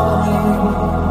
You.